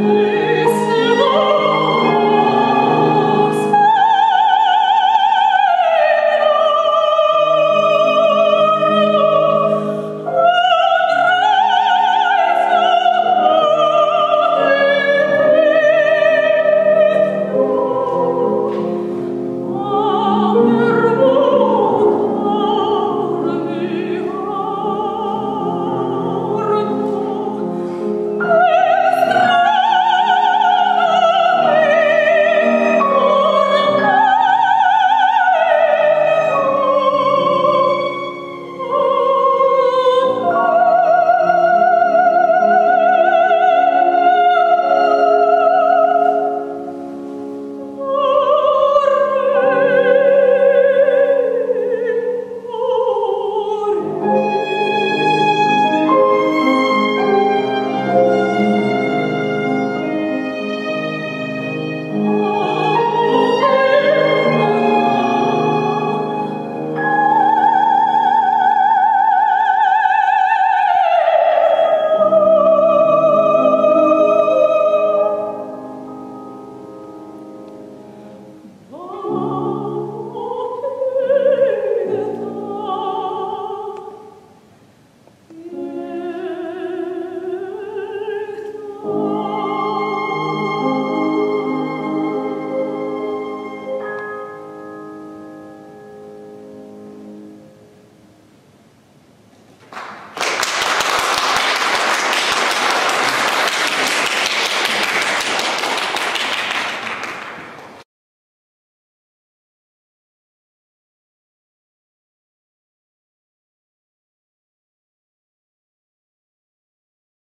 Amen.